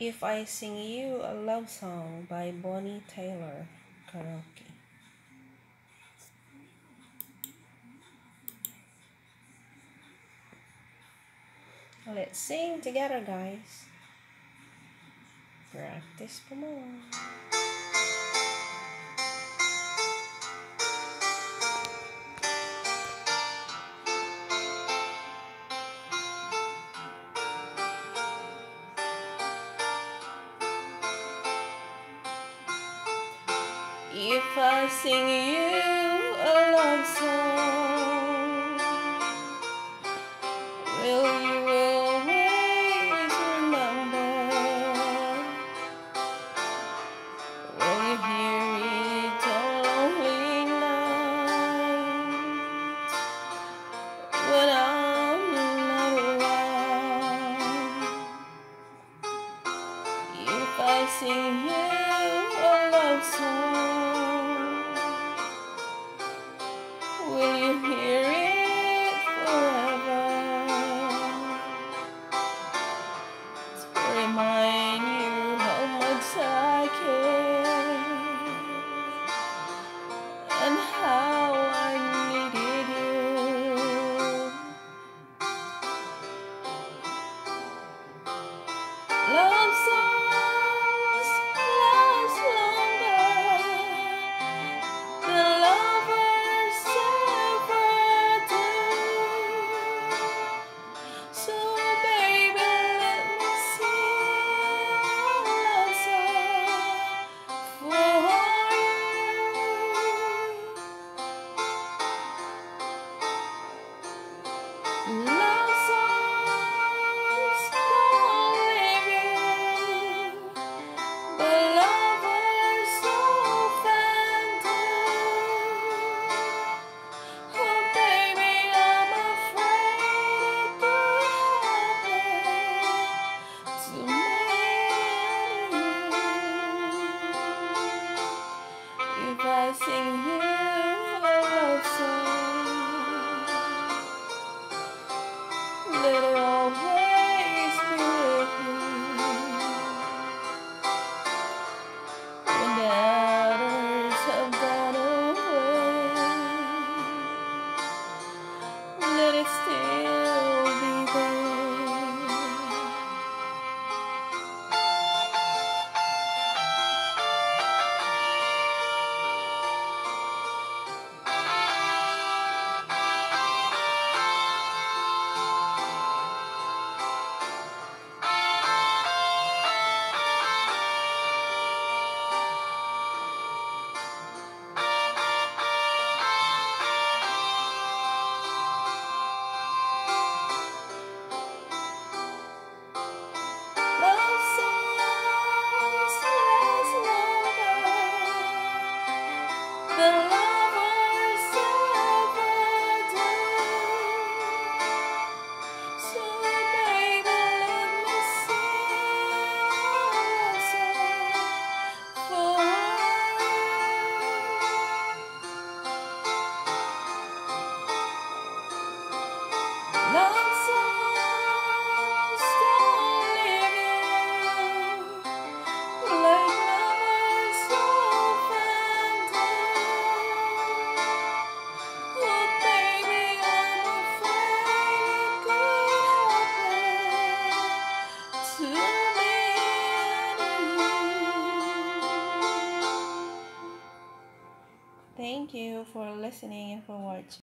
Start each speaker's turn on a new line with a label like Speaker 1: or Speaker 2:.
Speaker 1: If I Sing You a Love Song by Bonnie Tyler Karaoke. Let's sing together, guys. Practice pa more. If I sing you a love song, will you always remember? Will you hear it on lonely nights when I'm not around? If I sing you a love song. If I sing you a love song. Let it always Thank you for listening and for watching.